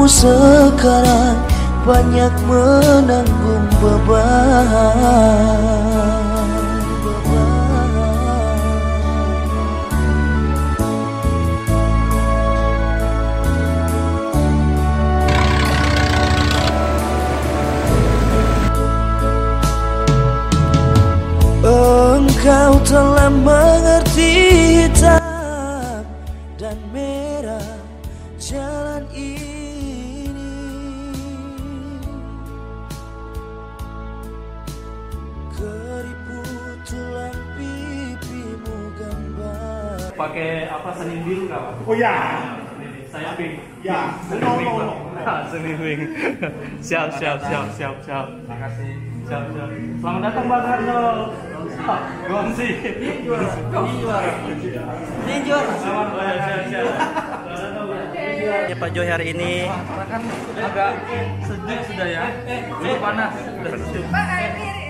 Anakmu sekarang banyak menanggung beban. Engkau telah mengerti hitam dan merah pakai apa senin biru nggak pak? Oh ya, Ini, saya pink. Ya, senin no, pink no, pak. no. Senin pink. siap siap siap siap siap. terima kasih. Siap siap. Selamat datang bang Arno. Gongsi. Juara. Juara. Ini juara. Selamat siap siap. Ya Pak Joy hari ini kan agak sejuk sudah ya. Dulu panas. Sudah sejuk.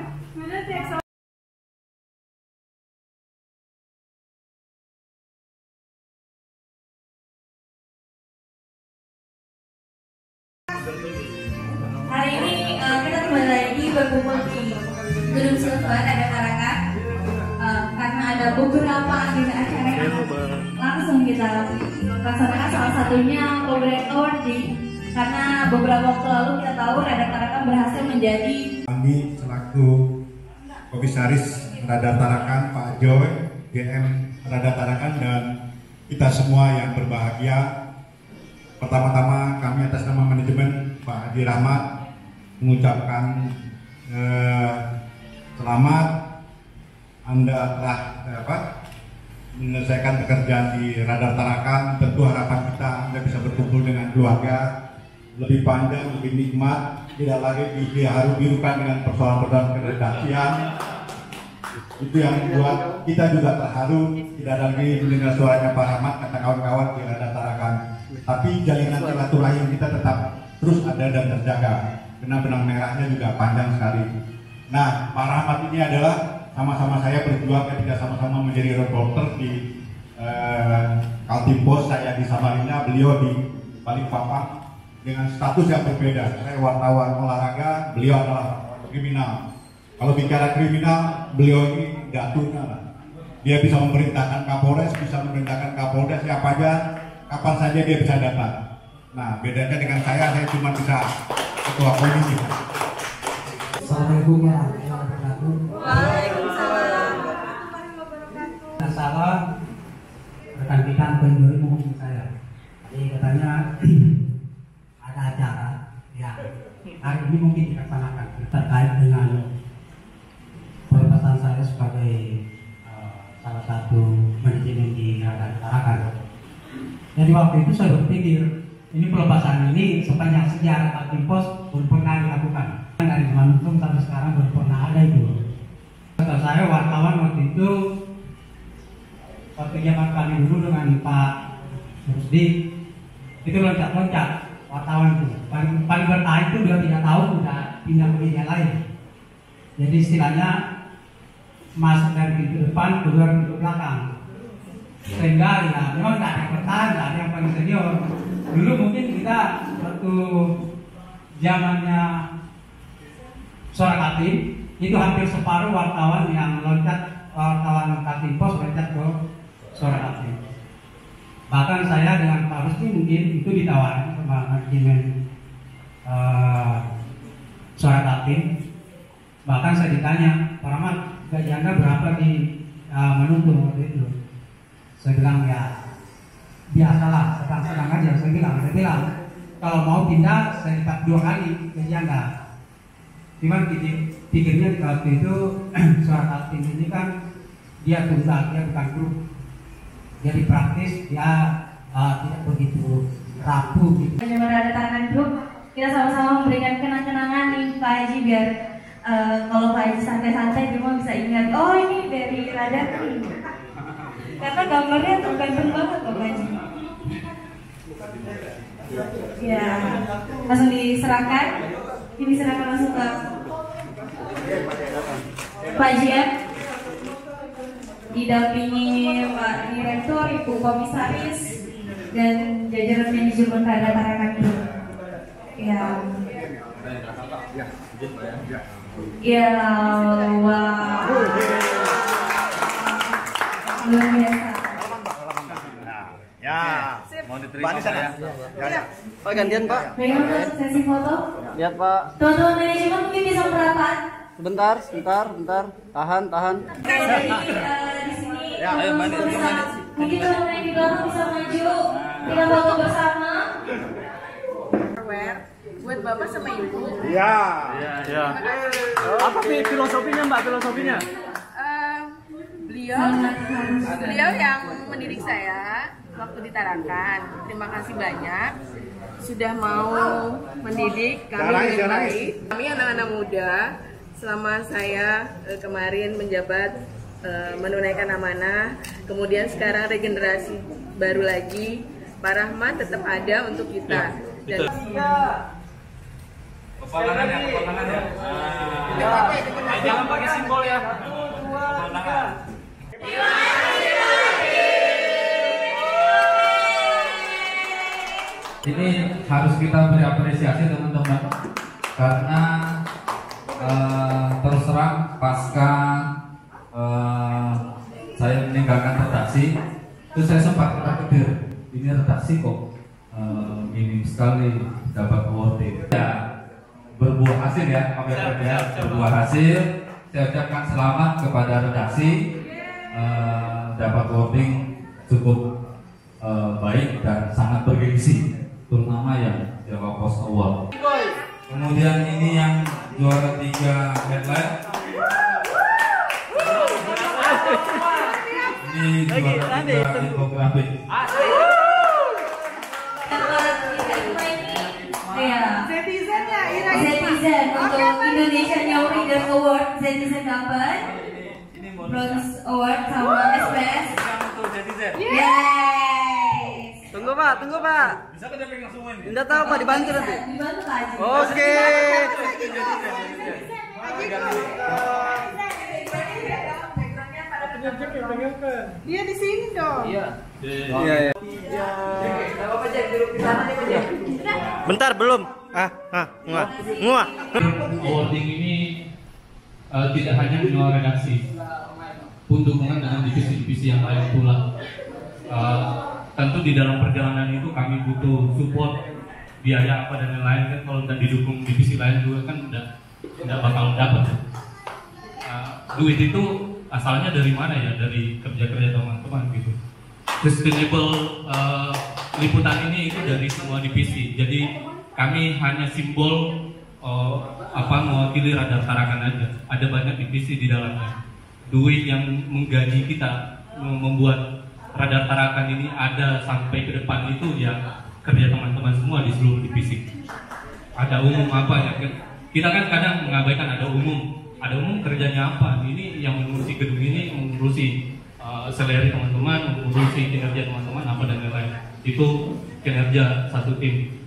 Hari ini eh, kita kembali lagi berkumpul di Gedung Silver ada Tarakan Eh, karena ada beberapa agenda acara yang langsung kita laksanakan salah satunya Pemberian Awarding karena beberapa waktu lalu kita tahu Radar Tarakan berhasil menjadi Kami selaku Komisaris Radar Tarakan Pak Joy, GM Radar Tarakan dan kita semua yang berbahagia. Pertama-tama kami atas nama manajemen Pak Haji Rahmat mengucapkan eh, selamat Anda telah eh, menyelesaikan pekerjaan di Radar Tarakan. Tentu harapan kita Anda bisa berkumpul dengan keluarga lebih panjang, lebih nikmat, tidak lagi diharu birukan dengan persoalan-persoalan keredaksian. Itu yang membuat kita juga terharu, tidak lagi mendengar suaranya Pak Rahmat kata kawan-kawan di Radar. Tapi jalinan silaturahim kita tetap terus ada dan terjaga. Karena benang merahnya juga panjang sekali. Nah, Pak Rahmat ini adalah sama-sama saya berjuang ketika sama-sama menjadi reporter di eh, Kaltim Pos, saya di Samarinda, beliau di Balikpapan dengan status yang berbeda. Saya wartawan olahraga, beliau adalah kriminal. Kalau bicara kriminal, beliau ini lah. Dia bisa memerintahkan Kapolres, bisa memerintahkan Kapolda siapa aja, kapan saja dia bisa datang. Nah, bedanya dengan saya, saya cuma bisa ketua komisi. Assalamualaikum warahmatullahi wabarakatuh. Waalaikumsalam. Masalah rekan kita saya. Jadi katanya Jadi waktu itu saya berpikir ini pelepasan ini sepanjang sejarah Kaltim Pos belum pernah dilakukan. Dari itu sampai sekarang belum pernah ada itu. Kata saya wartawan waktu itu waktu zaman kami dulu dengan Pak Rusdi itu loncat-loncat wartawan itu paling paling bertahan itu dia tidak tahu sudah pindah ke media lain jadi istilahnya masuk dari pintu depan keluar pintu belakang sehingga ya memang tidak ada yang tidak ada yang paling senior. Dulu mungkin kita waktu zamannya suara Katim itu hampir separuh wartawan yang loncat wartawan Katim Pos loncat ke suara Katim bahkan saya dengan Pak Rusdi mungkin itu ditawarkan sama manajemen uh, suara Katim bahkan saya ditanya Pak Rahmat gaji anda berapa di uh, menuntut waktu itu saya bilang ya biasalah sedang-sedang aja. Saya bilang saya bilang kalau mau pindah saya dapat dua kali gaji anda. Cuman pikir, pikirnya waktu itu suara Kaltim ini kan dia tunggal dia bukan grup. Jadi praktis dia uh, tidak begitu rapuh gitu. Bagaimana ada tangan grup, kita sama-sama memberikan kenang-kenangan nih Pak Haji biar eh, kalau Pak Haji santai-santai di rumah bisa ingat, oh ini dari radar. nih. Karena gambarnya tuh ganteng banget Pak Haji. Ya, langsung diserahkan. Ini diserahkan langsung ke Pak Haji ya. Didampingi Pak Direktur, Ibu Komisaris, dan jajaran manajemen Rada Tarakan. Ya. Ya, wah. Luar biasa. Ya. Mau diterima Pak ya? Pak gantian Pak. Untuk sesi foto. Lihat Pak. Teman-teman manajemen mungkin bisa merapat. Sebentar, sebentar, sebentar. Tahan, tahan. Jadi eh, di sini Ya, ayo, mandi, mungkin teman-teman yang di belakang bisa maju. Kita foto bersama. Buat bapak sama ibu. Ya. Ya. Apa sih filosofinya Mbak? Filosofinya? Beliau beliau yang mendidik saya waktu di Tarakan. Terima kasih banyak sudah mau mendidik kami dengan baik. Kami anak-anak muda selama saya eh, kemarin menjabat eh, menunaikan amanah, kemudian sekarang regenerasi baru lagi, Pak Rahmat tetap ada untuk kita. Dan Kepala ya, kepala ya. Ah, Jangan pakai simbol ya. Kepala tangan. Ini harus kita beri apresiasi teman-teman. Karena eh, terus terang pasca eh, saya meninggalkan redaksi itu saya sempat terkedir. Ini redaksi kok eh, minim sekali dapat awarding ya berbuah hasil ya Pak ya. Berbuah hasil. Saya ucapkan selamat kepada redaksi eh, dapat awarding cukup eh, baik dan sangat bergengsi terutama yang Jawa Post Award. Kemudian ini yang juara tiga headline. Ini juara tiga infografik. Ini. Ya. Zetizen untuk Indonesia Young Reader Award Zetizen dapat Bronze Award sama SPS. Netizen. Tunggu Pak, tunggu Pak. Bisa kita pegang semua ini. Tidak tahu Pak dibantu nanti. Dibantu Pak. Oke. Dia di sini dong. Iya, iya. Bentar belum. Ah, ah, nguah. Nguah. Awarding ini eh, tidak hanya menjual redaksi, pun dukungan dengan divisi-divisi yang lain pula. Eh, tentu di dalam perjalanan itu kami butuh support biaya apa dan lain-lain kan kalau nggak didukung divisi lain juga kan udah nggak bakal dapat. Eh, duit itu asalnya dari mana ya? Dari kerja-kerja teman-teman gitu. Sustainable eh, liputan ini itu dari semua divisi. Jadi kami hanya simbol eh, apa mewakili radar tarakan aja. Ada banyak divisi di dalamnya. Duit yang menggaji kita mem- membuat radar tarakan ini ada sampai ke depan itu ya kerja teman-teman semua di seluruh divisi. Ada umum apa ya? Kita kan kadang mengabaikan ada umum. Ada umum kerjanya apa? Ini yang mengurusi gedung ini mengurusi uh, seleri teman-teman, mengurusi kinerja teman-teman apa dan lain-lain. Itu kinerja satu tim.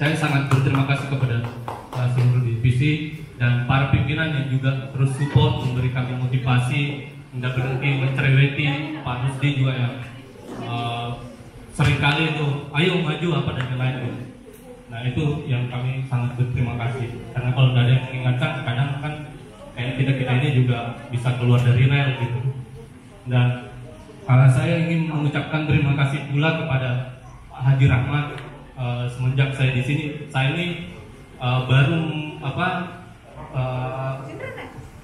Saya sangat berterima kasih kepada uh, seluruh divisi dan para pimpinan yang juga terus support memberi kami motivasi, tidak berhenti mencereweti Pak Rusdi juga yang uh, sering kali itu ayo maju apa dan lain-lain. Nah itu yang kami sangat berterima kasih karena kalau tidak ada yang mengingatkan kadang kan kayak kita kita ini juga bisa keluar dari rel gitu. Dan uh, saya ingin mengucapkan terima kasih pula kepada Pak Haji Rahmat uh, semenjak saya di sini. Saya ini uh, baru apa uh,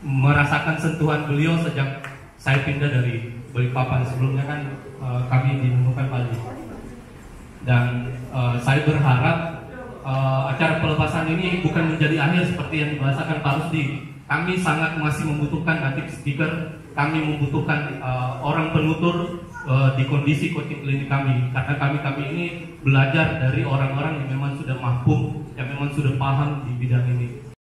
merasakan sentuhan beliau sejak saya pindah dari Balikpapan. Sebelumnya kan uh, kami di Nunukan Bali dan uh, saya berharap uh, acara pelepasan ini bukan menjadi akhir seperti yang dibahasakan Pak Rusdi. Kami sangat masih membutuhkan native speaker, kami membutuhkan uh, orang penutur eh, di kondisi coaching klinik kami. Karena kami kami ini belajar dari orang-orang yang memang sudah mampu yang memang sudah paham di bidang ini